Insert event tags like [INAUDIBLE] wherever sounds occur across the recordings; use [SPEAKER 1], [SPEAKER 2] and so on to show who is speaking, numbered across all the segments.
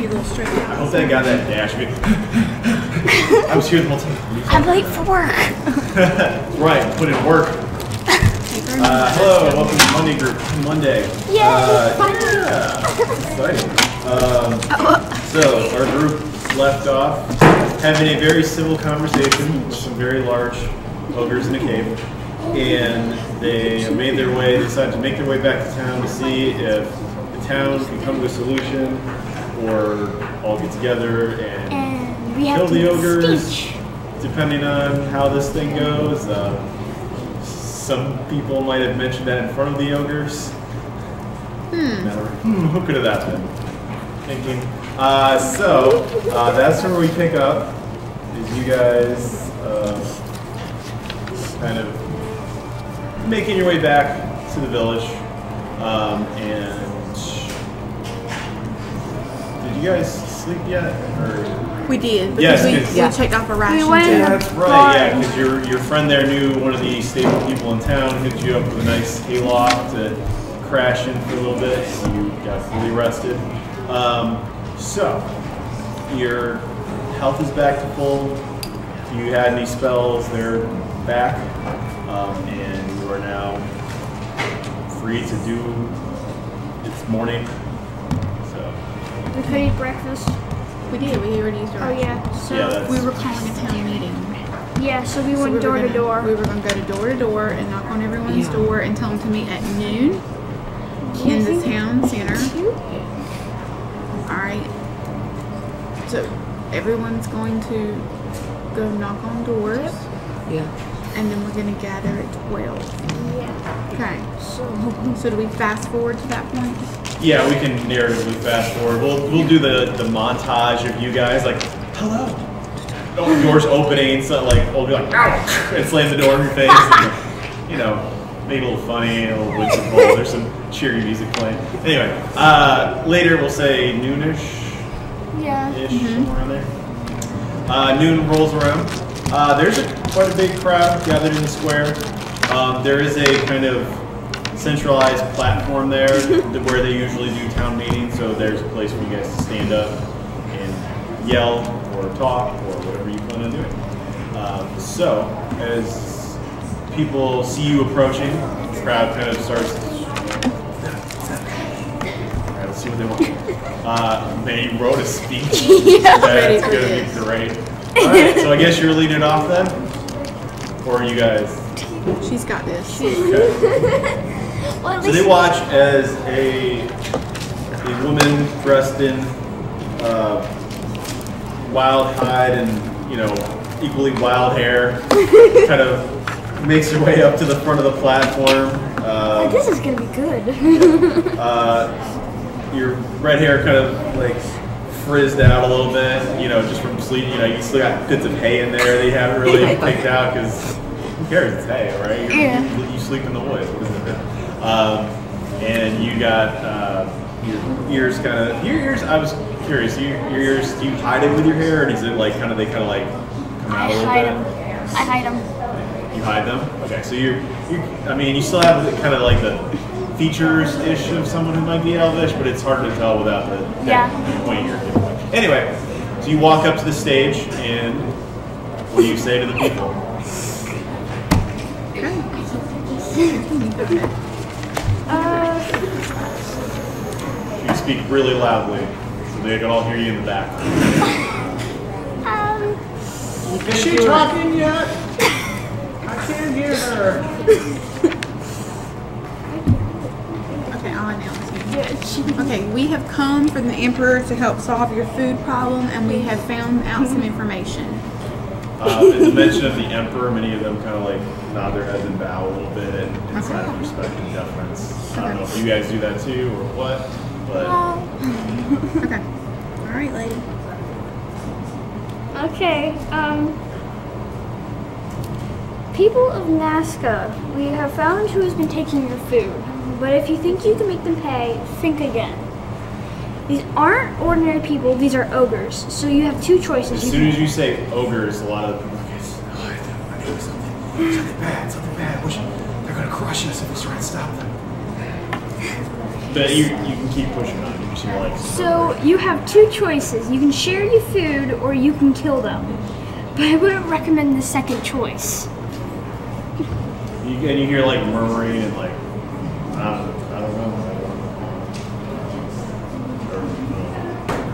[SPEAKER 1] You little straight
[SPEAKER 2] I
[SPEAKER 1] out.
[SPEAKER 2] hope that got that dash. I was here the whole time.
[SPEAKER 3] I'm late for work. [LAUGHS]
[SPEAKER 2] Right, put in work. Uh, hello, welcome to Monday Group Monday.
[SPEAKER 3] Yay,
[SPEAKER 2] Uh,
[SPEAKER 3] finally.
[SPEAKER 2] yeah, exciting. Um, so our group left off having a very civil conversation with some very large ogres in a cave, and they made their way. They decided to make their way back to town to see if the town can come to a solution, or all get together and
[SPEAKER 3] And we
[SPEAKER 2] kill
[SPEAKER 3] have
[SPEAKER 2] the ogres. Depending on how this thing goes, uh, some people might have mentioned that in front of the ogres. Hmm. hmm who could have that been? Thinking. Uh, so uh, that's where we pick up. Is you guys uh, kind of making your way back to the village, um, and you guys sleep yet? Or
[SPEAKER 1] We did
[SPEAKER 2] Yes,
[SPEAKER 1] because we,
[SPEAKER 2] 'cause-
[SPEAKER 1] we
[SPEAKER 4] Yeah.
[SPEAKER 1] checked off a ration
[SPEAKER 3] went-
[SPEAKER 1] too.
[SPEAKER 2] Yeah, that's right. Yeah, because your your friend there knew one of the stable people in town, hooked you up with a nice hayloft to crash in for a little bit, and you got fully rested. Um, so your health is back to full. You had any spells, they're back, um, and you are now free to do. It's morning, so
[SPEAKER 3] We could eat breakfast.
[SPEAKER 1] We did. We already used our
[SPEAKER 3] Oh yeah. So
[SPEAKER 2] yeah, that's
[SPEAKER 1] We were calling a town meeting.
[SPEAKER 3] yeah. So we
[SPEAKER 1] So
[SPEAKER 3] went
[SPEAKER 1] we were
[SPEAKER 3] door to
[SPEAKER 1] gonna-
[SPEAKER 3] door.
[SPEAKER 1] We were going to go to door to door and knock on everyone's
[SPEAKER 4] Yeah.
[SPEAKER 1] door and tell them to meet at noon in the town center. All right. So everyone's going to go knock on doors,
[SPEAKER 4] Yeah.
[SPEAKER 1] and then we're going to gather at twelve.
[SPEAKER 3] Yeah.
[SPEAKER 1] Okay.
[SPEAKER 3] So
[SPEAKER 1] So do we fast forward to that point?
[SPEAKER 2] Yeah, we can narratively fast forward. We'll we'll do the the montage of you guys like, hello. Oh, doors opening, so like we'll be like, ow, and slam the door in your face. and, you know, make it a little funny, a little whimsical. There's some cheery music playing. Anyway, uh, later we'll say noonish
[SPEAKER 3] yeah.
[SPEAKER 2] ish somewhere around there. Uh, noon rolls around. Uh, there's a, quite a big crowd gathered in the square. Um, there is a kind of centralized platform there [LAUGHS] th- where they usually do town meetings. So there's a place for you guys to stand up and yell or talk or whatever you plan on doing. Um, so as people see you approaching, the crowd kind of starts. All right, let's see what they want. [LAUGHS] Uh, they wrote a speech. [LAUGHS]
[SPEAKER 3] Yeah.
[SPEAKER 2] That's
[SPEAKER 1] Ready for
[SPEAKER 2] gonna be great. All right, so I guess you're leading off then, or are you guys?
[SPEAKER 1] She's got this.
[SPEAKER 2] Okay.
[SPEAKER 3] Well,
[SPEAKER 2] So they watch as a a woman dressed in uh, wild hide and you know equally wild hair [LAUGHS] kind of makes her way up to the front of the platform. Uh,
[SPEAKER 3] this is gonna be good. [LAUGHS]
[SPEAKER 2] uh, your red hair kind of like frizzed out a little bit, you know, just from sleep. You know, you still got bits of hay in there that you haven't really [LAUGHS] picked out because who cares? It's hay, right? You're-
[SPEAKER 3] Yeah.
[SPEAKER 2] You sleep in the woods. What is it? Um, and you got uh, your ears kind of your ears. I was curious. Your, your ears. Do you hide it with your hair, or is it like kind of they kind of like come out a little
[SPEAKER 3] hide
[SPEAKER 2] bit?
[SPEAKER 3] them. I hide them.
[SPEAKER 2] You hide them? Okay, so you're, you I mean, you still have kind of like the features-ish of someone who might be Elvish, but it's hard to tell without the that
[SPEAKER 3] Yeah.
[SPEAKER 2] point you're giving. Anyway, so you walk up to the stage, and what do you say to the people? [LAUGHS] speak really loudly, so they can all hear you in the back.
[SPEAKER 3] um,
[SPEAKER 2] Is she talking yet? I can't hear her.
[SPEAKER 1] Okay, I'll announce you. Okay, we have come from the Emperor to help solve your food problem, and we have found out some information.
[SPEAKER 2] Uh, in the mention of the Emperor, many of them kind of like nod their heads and bow a little bit in, in sign of respect and deference. I don't know if you guys do that too or what, but.
[SPEAKER 1] Okay. All right, lady.
[SPEAKER 3] Okay, um. People of Nazca, we have found who has been taking your food. But if you think you can make them pay, think again. These aren't ordinary people, these are ogres. So you have two choices.
[SPEAKER 2] As soon as you say ogres, a lot of people are like, oh, I think I know something, something bad, something bad. Which they're gonna crush us if we try and stop them. But you, you can keep pushing on. You just like.
[SPEAKER 3] So you have two choices. You can share your food or you can kill them. But I wouldn't recommend the second choice.
[SPEAKER 2] You, and you hear like murmuring and like, I don't, I don't know.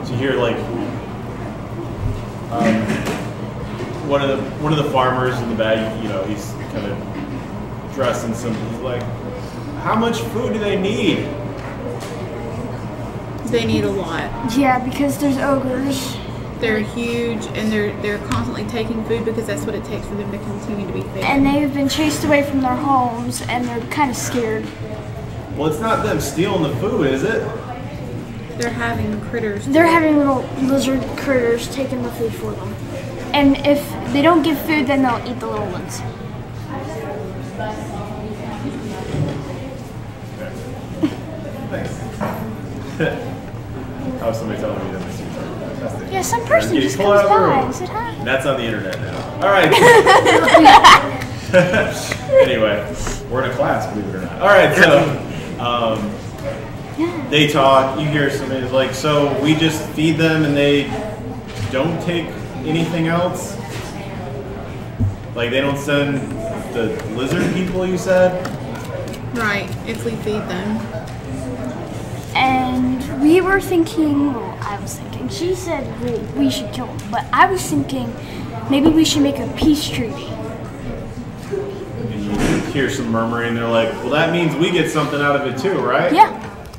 [SPEAKER 2] So you hear like, um, one of the one of the farmers in the back. You know, he's kind of dressed in some. He's like, how much food do they need?
[SPEAKER 1] They need a lot.
[SPEAKER 3] Yeah, because there's ogres.
[SPEAKER 1] They're huge and they're they're constantly taking food because that's what it takes for them to continue to be fed.
[SPEAKER 3] And they've been chased away from their homes and they're kind of scared.
[SPEAKER 2] Well, it's not them stealing the food, is it?
[SPEAKER 1] They're having critters.
[SPEAKER 3] They're having little lizard critters taking the food for them. And if they don't give food, then they'll eat the little ones.
[SPEAKER 2] Thanks. [LAUGHS] I was somebody telling me that my seats are fantastic.
[SPEAKER 3] Yeah, some person
[SPEAKER 2] getting
[SPEAKER 3] just
[SPEAKER 2] pulled
[SPEAKER 3] comes
[SPEAKER 2] out
[SPEAKER 3] by
[SPEAKER 2] room.
[SPEAKER 3] and said hi.
[SPEAKER 2] And that's on the internet now. All right. [LAUGHS] anyway, we're in a class, believe it or not. All right, so um, they talk. You hear somebody like, so we just feed them and they don't take anything else. Like they don't send the lizard people. You said.
[SPEAKER 1] Right, if we feed them.
[SPEAKER 3] And we were thinking, well, I was thinking, she said well, we should kill them. But I was thinking maybe we should make a peace treaty.
[SPEAKER 2] And you hear some murmuring. They're like, well, that means we get something out of it too, right?
[SPEAKER 3] Yeah.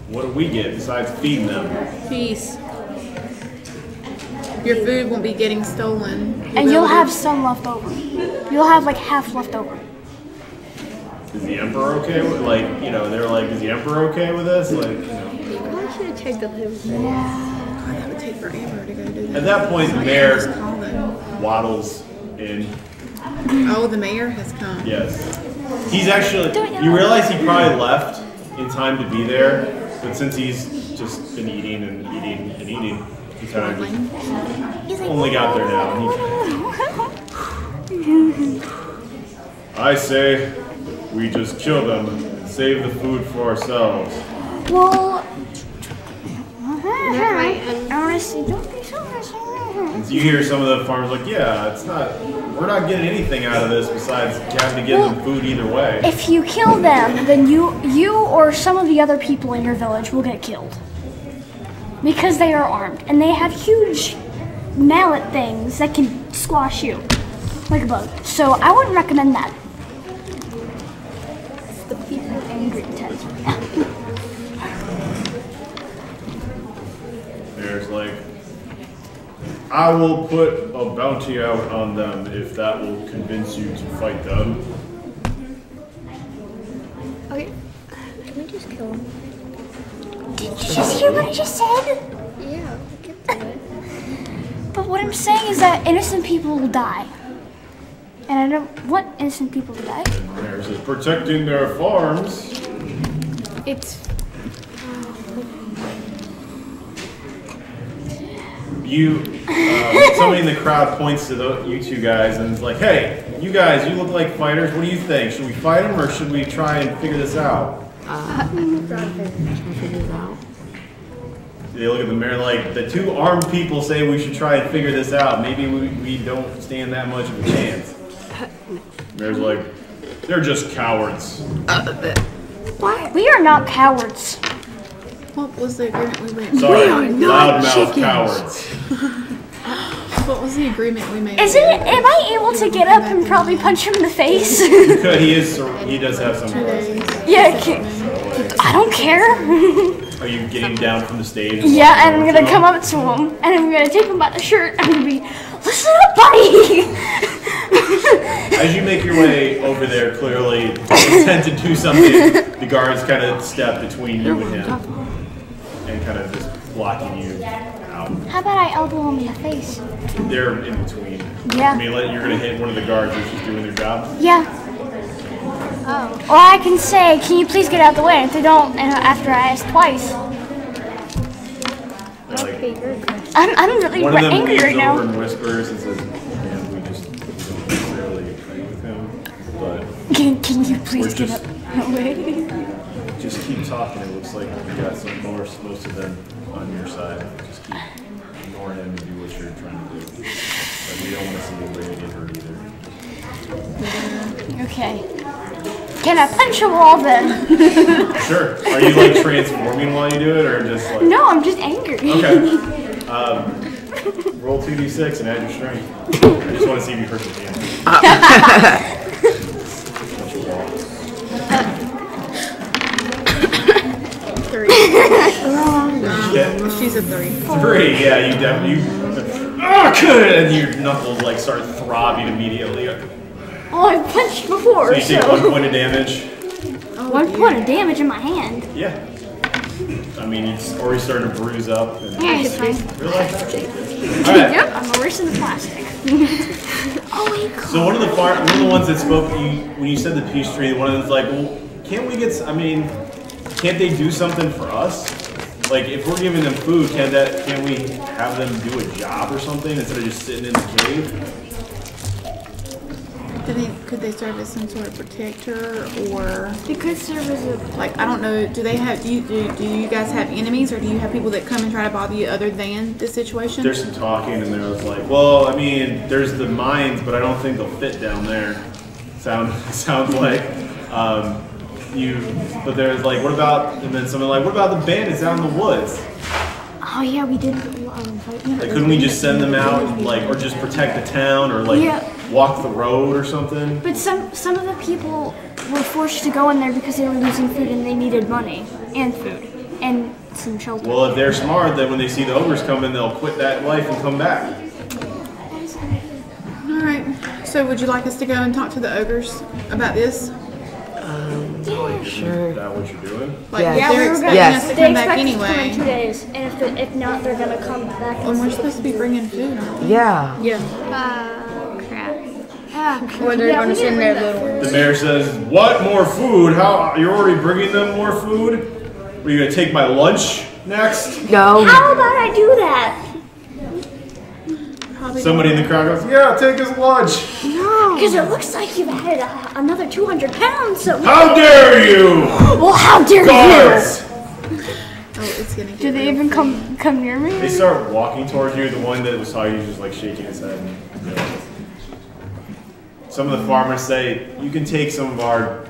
[SPEAKER 2] What do we get besides feeding them?
[SPEAKER 1] Peace. Your food won't be getting stolen.
[SPEAKER 3] And you'll have some left over. You'll have like half left over.
[SPEAKER 2] Is the emperor okay with like you know they're like is the emperor okay with this like you know
[SPEAKER 4] I should have the liver.
[SPEAKER 1] God, that would take forever to go do that.
[SPEAKER 2] at that point the mayor waddles in.
[SPEAKER 1] Oh, the mayor has come.
[SPEAKER 2] yes. He's actually you realize he probably left in time to be there but since he's just been eating and eating and eating he kind of just only got there now. And [LAUGHS] he, I say we just kill them and save the food for ourselves.
[SPEAKER 3] Well,
[SPEAKER 4] right, and-
[SPEAKER 3] honestly, don't be so aggressive.
[SPEAKER 2] You hear some of the farmers like, yeah, it's not, we're not getting anything out of this besides having to give them food either way.
[SPEAKER 3] If you kill them, then you you or some of the other people in your village will get killed. Because they are armed and they have huge mallet things that can squash you like a bug. So I wouldn't recommend that.
[SPEAKER 2] I will put a bounty out on them if that will convince you to fight them.
[SPEAKER 4] Okay. Can we just kill him?
[SPEAKER 3] Did you just hear what I just said?
[SPEAKER 4] Yeah, we'll get to it.
[SPEAKER 3] But what I'm saying is that innocent people will die. And I don't want innocent people to die.
[SPEAKER 2] There's a protecting their farms.
[SPEAKER 4] It's
[SPEAKER 2] You, uh, [LAUGHS] somebody in the crowd points to the, you two guys and is like, hey, you guys, you look like fighters. What do you think? Should we fight them or should we try and figure this out? They look at the mayor like the two armed people say we should try and figure this out. Maybe we, we don't stand that much of a chance. Mayor's like, they're just cowards. Why?
[SPEAKER 3] We are not cowards.
[SPEAKER 1] What was the agreement we made?
[SPEAKER 2] Sorry,
[SPEAKER 4] not
[SPEAKER 2] loudmouth
[SPEAKER 4] chickens.
[SPEAKER 2] cowards. [LAUGHS]
[SPEAKER 1] What was the agreement we made?
[SPEAKER 3] Isn't it? Am I able to get up and probably punch him in the face? [LAUGHS]
[SPEAKER 2] You could, he is, he does have some.
[SPEAKER 3] yeah, ca- I don't care.
[SPEAKER 2] Are you getting down from the stage?
[SPEAKER 3] yeah, and I'm gonna come up to him and I'm gonna take him by the shirt. I'm gonna be, listen up, buddy. [LAUGHS]
[SPEAKER 2] As you make your way over there, clearly intent to do something, the guards kind of step between you and him and kind of just blocking you out.
[SPEAKER 3] How about I elbow him in the face?
[SPEAKER 2] They're in between.
[SPEAKER 3] Yeah.
[SPEAKER 2] I mean, let- you're gonna hit one of the guards who's just doing their job.
[SPEAKER 3] Yeah.
[SPEAKER 4] oh.
[SPEAKER 3] Or I can say, can you please get out of the way? If they don't, and after I ask twice,
[SPEAKER 2] like,
[SPEAKER 4] Okay, you're aggressive.
[SPEAKER 3] I'm, I'm really
[SPEAKER 2] one of them
[SPEAKER 3] angry
[SPEAKER 2] leans
[SPEAKER 3] right now.
[SPEAKER 2] over and whispers and says, "Man, we just we don't necessarily agree with him, but
[SPEAKER 3] Can, can you please
[SPEAKER 2] We're
[SPEAKER 3] get
[SPEAKER 2] just-
[SPEAKER 3] up? Wait. [LAUGHS]
[SPEAKER 2] just keep talking. It looks like you got some most most of them on your side. Just keep ignoring him and do what you're trying to do. But you don't want to see anybody get hurt either.
[SPEAKER 3] Okay. Can I punch a wall then? [LAUGHS]
[SPEAKER 2] Sure. Are you like transforming while you do it, or just like?
[SPEAKER 3] no, I'm just angry.
[SPEAKER 2] Okay. [LAUGHS] Um, roll two d six and add your strength. I just want to see if you hurt your hand. [LAUGHS] Punch a wall.
[SPEAKER 1] Three.
[SPEAKER 2] Yeah.
[SPEAKER 1] She's a three.
[SPEAKER 2] Three, yeah, you definitely. Oh, good! And your knuckles like start throbbing immediately.
[SPEAKER 3] Oh, I've punched before,
[SPEAKER 2] So you take
[SPEAKER 3] so.
[SPEAKER 2] one point of damage.
[SPEAKER 3] Oh, one point of damage in my hand.
[SPEAKER 2] Yeah. I mean, it's already starting to bruise up. And
[SPEAKER 3] Yeah, it's fine.
[SPEAKER 2] really? All [LAUGHS] right.
[SPEAKER 3] Yep, I'm worse than the plastic. [LAUGHS] oh wait, cool.
[SPEAKER 2] So one of the far, one of the ones that spoke you when you said the peace tree, one of them's like, well, can't we get? I mean, can't they do something for us? Like, if we're giving them food, can that? Can we have them do a job or something instead of just sitting in the cave?
[SPEAKER 1] Do they, could they serve as some sort of protector or
[SPEAKER 3] They could serve as a.
[SPEAKER 1] like I don't know? Do they have? Do you do, do you guys have enemies or do you have people that come and try to bother you other than this situation?
[SPEAKER 2] There's some talking, and there was like, well, I mean, there's the mines, but I don't think they'll fit down there. Sound [LAUGHS] sounds like. Um, you, but there's like, what about? And then someone like, what about the bandits out in the woods?
[SPEAKER 3] Oh yeah, we did. Um,
[SPEAKER 2] Like, couldn't we just send them out, like, or just protect the town, or like
[SPEAKER 3] Yeah.
[SPEAKER 2] walk the road or something?
[SPEAKER 3] But some some of the people were forced to go in there because they were losing food and they needed money and food and some shelter.
[SPEAKER 2] Well, if they're smart, then when they see the ogres coming, they'll quit that life and come back.
[SPEAKER 1] All right. So would you like us to go and talk to the ogres about this?
[SPEAKER 5] Sure.
[SPEAKER 2] Is that what you're doing?
[SPEAKER 1] Like
[SPEAKER 5] Yeah. Yeah,
[SPEAKER 1] they're
[SPEAKER 3] we were
[SPEAKER 1] expecting
[SPEAKER 5] Yes.
[SPEAKER 1] us to
[SPEAKER 3] they
[SPEAKER 1] come back
[SPEAKER 3] expect us to come in two days, and if, the, if not, they're gonna come back.
[SPEAKER 1] And we're supposed to be bringing food, aren't?
[SPEAKER 5] Yeah.
[SPEAKER 4] Yeah.
[SPEAKER 3] Uh, crap. Ah.
[SPEAKER 4] Well, they're
[SPEAKER 3] Yeah,
[SPEAKER 4] gonna send their little
[SPEAKER 2] The mayor says, "What more food? How you're already bringing them more food? Are you gonna take my lunch next?"
[SPEAKER 5] No.
[SPEAKER 3] How about I do that?
[SPEAKER 1] Probably
[SPEAKER 2] Somebody in the crowd goes, "Yeah, take his lunch."
[SPEAKER 3] No. Because it looks like you've added a, uh, another 200 pounds, so.
[SPEAKER 2] How dare you,
[SPEAKER 3] Well, how dare you!
[SPEAKER 2] guards!
[SPEAKER 1] Oh, it's gonna
[SPEAKER 3] Do they even come come near me?
[SPEAKER 2] They start walking towards you. The one that was talking you is just like shaking his head. And, you know. Some of the farmers say, "You can take some of our,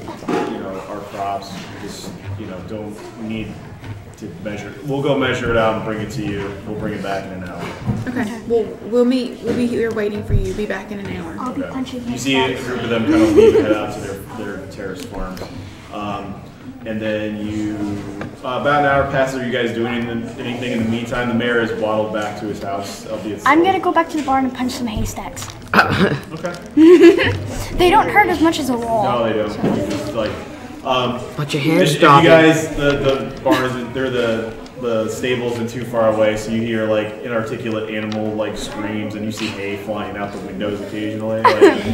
[SPEAKER 2] you know, our crops. Just, you know, don't need to measure. We'll go measure it out and bring it to you. We'll bring it back in an hour."
[SPEAKER 1] Okay. Well, we'll meet. We'll be here waiting for you. Be back in an hour.
[SPEAKER 3] I'll be
[SPEAKER 2] Okay.
[SPEAKER 3] punching
[SPEAKER 2] You
[SPEAKER 3] his
[SPEAKER 2] see a group of them kind of leave and [LAUGHS] head out to their, their terrace farm. Um, and then you, uh, about an hour passes, are you guys doing anything, anything in the meantime? The mayor has waddled back to his house, albeit
[SPEAKER 3] I'm gonna go back to the barn and punch some haystacks.
[SPEAKER 2] Okay. [LAUGHS]
[SPEAKER 3] They don't hurt as much as a wall.
[SPEAKER 2] No, they don't. You just like, um,
[SPEAKER 5] But your
[SPEAKER 2] if,
[SPEAKER 5] hands
[SPEAKER 2] if you guys, the, the barn isn't, they're the, the stable's isn't too far away, so you hear like inarticulate animal like screams and you see hay flying out the windows occasionally. Like,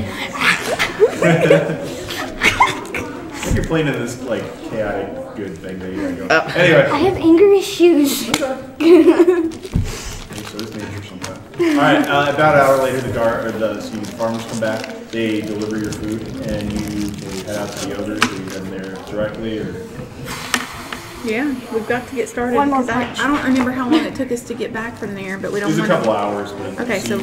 [SPEAKER 2] [LAUGHS] Like you're playing in this like chaotic good thing that you gotta go. Anyway,
[SPEAKER 3] I have anger issues. [LAUGHS]
[SPEAKER 2] so this nature sometime. All right, uh, about an hour later, the guard or the excuse me, the farmers come back. They deliver your food, and you can head out to the ogres. Or you head there directly, or
[SPEAKER 1] Yeah, we've got to get started.
[SPEAKER 3] One more
[SPEAKER 1] 'cause I,
[SPEAKER 3] punch.
[SPEAKER 1] I don't remember how long it took us to get back from there, but we
[SPEAKER 2] it
[SPEAKER 1] don't
[SPEAKER 2] was a
[SPEAKER 1] want
[SPEAKER 2] couple
[SPEAKER 1] to.
[SPEAKER 2] hours. But
[SPEAKER 1] Okay, so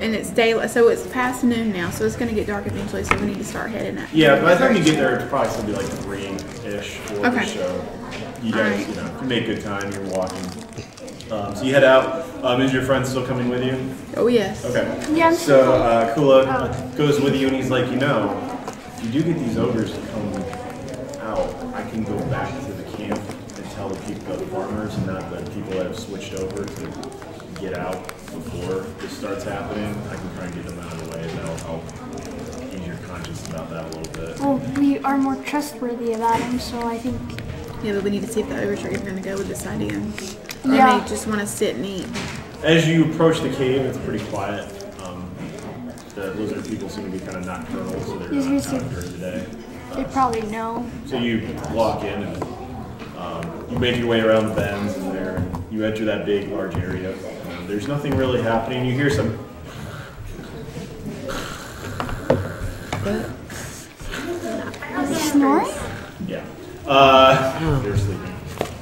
[SPEAKER 1] and it's daylight, so it's past noon now, so it's gonna get dark eventually. So we need to start heading out.
[SPEAKER 2] yeah, by the time you get there, it's probably still be like three ish, four
[SPEAKER 1] Okay.
[SPEAKER 2] ish. So you guys,
[SPEAKER 1] right.
[SPEAKER 2] you know, you make good time. You're walking. Um, so you head out. Um, is your friend still coming with you?
[SPEAKER 1] Oh yes.
[SPEAKER 2] Okay.
[SPEAKER 3] Yeah, I'm
[SPEAKER 2] So uh, Kula
[SPEAKER 3] Oh.
[SPEAKER 2] goes with you, and he's like, you know, if you do get these ogres to come out, I can go back to the camp and tell the people, the farmers, and not the people that have switched over to get out before this starts happening. I can try and get them out of the way, and that'll help ease your conscience about that a little bit.
[SPEAKER 3] Well, we are more trustworthy about him, so I think.
[SPEAKER 1] Yeah, but we need to see if the ogres are even gonna go with this idea. Or
[SPEAKER 3] Yeah.
[SPEAKER 1] they just want to sit and eat.
[SPEAKER 2] As you approach the cave, it's pretty quiet. Um, the lizard people seem to be kind of nocturnal, so they're
[SPEAKER 3] Yes,
[SPEAKER 2] not out during the day.
[SPEAKER 3] They probably know.
[SPEAKER 2] So you walk in and um, you make your way around the bends and there you enter that big, large area. Um, there's nothing really happening. You hear some.
[SPEAKER 3] Snoring?
[SPEAKER 2] Yeah. Uh, they're sleeping.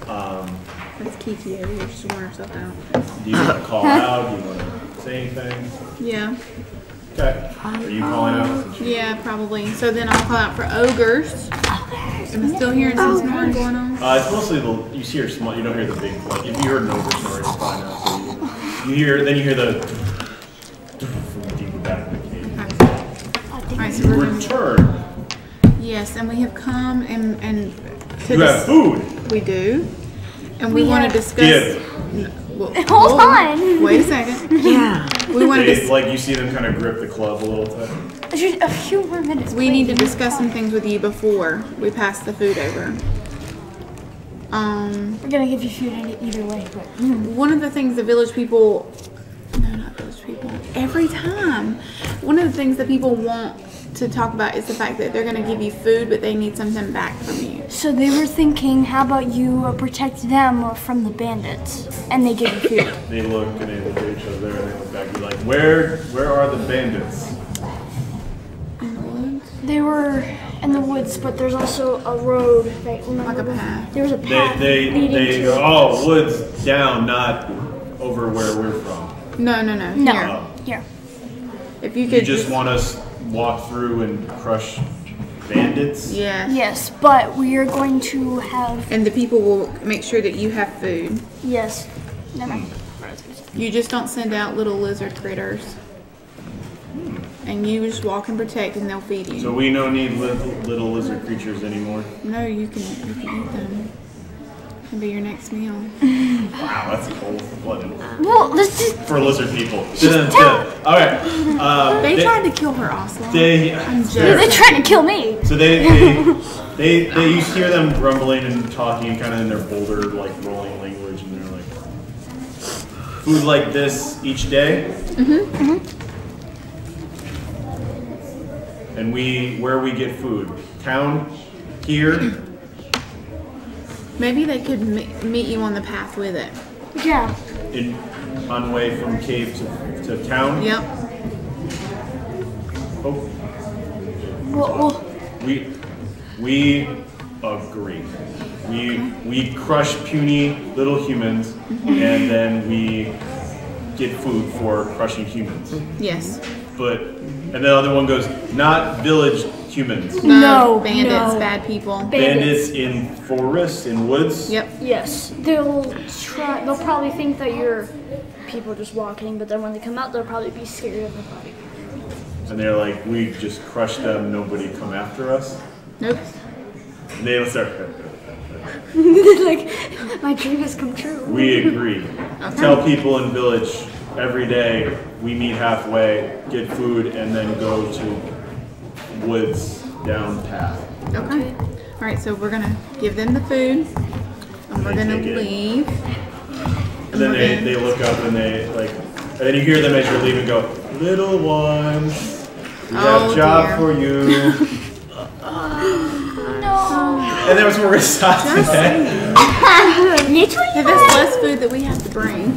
[SPEAKER 2] Um,
[SPEAKER 1] That's Kiki here. She's worn herself out.
[SPEAKER 2] do you want to call out? Do you want to say anything?
[SPEAKER 1] Yeah.
[SPEAKER 2] Okay. Are you calling out?
[SPEAKER 1] Yeah, probably. So then I'll call out for ogres. Am I still hearing some snoring going on?
[SPEAKER 2] Uh, it's mostly the you see her small. You don't hear the big like if you heard an over snore, it's fine now. So you, you hear then you hear the from deep back in the cave.
[SPEAKER 1] Alright, so we're gonna,
[SPEAKER 2] Return.
[SPEAKER 1] yes, and we have come and, and to
[SPEAKER 2] You have food.
[SPEAKER 1] we do. And we,
[SPEAKER 3] We
[SPEAKER 1] want to discuss.
[SPEAKER 2] Give.
[SPEAKER 1] Well,
[SPEAKER 3] Hold
[SPEAKER 1] whoa,
[SPEAKER 3] on.
[SPEAKER 1] Wait a second. [LAUGHS]
[SPEAKER 5] Yeah.
[SPEAKER 1] We want to
[SPEAKER 2] They, like you see them kind of grip the club a little bit.
[SPEAKER 3] Just a few more minutes.
[SPEAKER 1] we need to discuss some things with you before we pass the food over. Um,
[SPEAKER 3] We're gonna give you food any- either way, but [LAUGHS]
[SPEAKER 1] one of the things the village people no not village people every time one of the things that people want to talk about is the fact that they're going to give you food but they need something back from you
[SPEAKER 3] so they were thinking, how about you uh, protect them from the bandits, and they give you food.
[SPEAKER 2] They look and they look at each other and they look back. You're like, where where are the bandits?
[SPEAKER 1] in the woods
[SPEAKER 3] They were in the woods, but there's also a road. Right? Remember?
[SPEAKER 1] Like a path.
[SPEAKER 3] There was a
[SPEAKER 2] They
[SPEAKER 3] path
[SPEAKER 2] they
[SPEAKER 3] leading
[SPEAKER 2] they
[SPEAKER 3] to.
[SPEAKER 2] go, oh woods down, not over where we're from.
[SPEAKER 1] no no no
[SPEAKER 3] No.
[SPEAKER 1] Here.
[SPEAKER 2] Oh.
[SPEAKER 3] Here.
[SPEAKER 1] if you could
[SPEAKER 2] You
[SPEAKER 1] could
[SPEAKER 2] just want us walk through and crush bandits?
[SPEAKER 1] yeah
[SPEAKER 3] Yes, but we are going to have.
[SPEAKER 1] and the people will make sure that you have food
[SPEAKER 3] Yes. Never. Hmm.
[SPEAKER 1] You just don't send out little lizard critters and you just walk and protect and they'll feed you
[SPEAKER 2] So we don't need little, little lizard creatures anymore.
[SPEAKER 1] no you can you can eat them can be your next meal
[SPEAKER 2] Wow, that's cold blooded
[SPEAKER 3] Well, this is.
[SPEAKER 2] for lizard people. All right. Um,
[SPEAKER 1] they tried to kill her Oslo
[SPEAKER 2] They,
[SPEAKER 1] I'm
[SPEAKER 3] They're
[SPEAKER 1] joking.
[SPEAKER 3] trying to kill me.
[SPEAKER 2] so they, they, they, they, you hear them grumbling and talking kind of in their boulder, like rolling language, and they're like, food like this each day. Mm-hmm. And we, where we get food, town, here.
[SPEAKER 1] Maybe they could me- meet you on the path with it.
[SPEAKER 3] Yeah.
[SPEAKER 2] in on way from cave to, to town.
[SPEAKER 1] Yep.
[SPEAKER 2] Oh,
[SPEAKER 3] Well, well,
[SPEAKER 2] we we agree. We we crush puny little humans, and then we get food for crushing humans.
[SPEAKER 1] Yes.
[SPEAKER 2] But and the other one goes not village humans.
[SPEAKER 3] No,
[SPEAKER 1] Bandits,
[SPEAKER 3] no.
[SPEAKER 1] bad people.
[SPEAKER 2] Bandits in forests, in woods.
[SPEAKER 1] Yep.
[SPEAKER 3] yes. They'll try. They'll probably think that you're people just walking, but then when they come out, they'll probably be scared of the body.
[SPEAKER 2] And they're like, we just crush them. Nobody come after us.
[SPEAKER 1] Nope.
[SPEAKER 2] And they start. [LAUGHS]
[SPEAKER 3] like, my dream has come true.
[SPEAKER 2] We agree. Tell people in village every day we meet halfway, get food, and then go to woods down path.
[SPEAKER 1] Okay. All right. So we're gonna give them the food, and we're gonna leave.
[SPEAKER 2] And then they, they look up and they like, and then you hear them as you're leaving go, little ones, we have
[SPEAKER 1] Oh,
[SPEAKER 2] a job
[SPEAKER 1] dear.
[SPEAKER 2] for you. [LAUGHS]
[SPEAKER 3] No.
[SPEAKER 2] And that was where we stopped today.
[SPEAKER 3] Literally.
[SPEAKER 1] Hey, that's less food that we have to bring.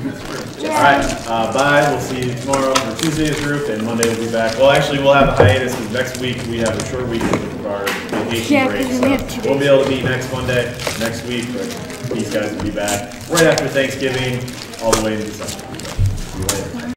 [SPEAKER 2] All right, uh, bye. We'll see you tomorrow for Tuesday's group, and Monday we'll be back. Well, actually, we'll have a hiatus because next week we have a short week of our vacation
[SPEAKER 3] Yeah,
[SPEAKER 2] break.
[SPEAKER 3] 'cause
[SPEAKER 2] So
[SPEAKER 3] we have two
[SPEAKER 2] we'll be able to meet next Monday, next week, but these guys will be back right after Thanksgiving, all the way into December. See you later.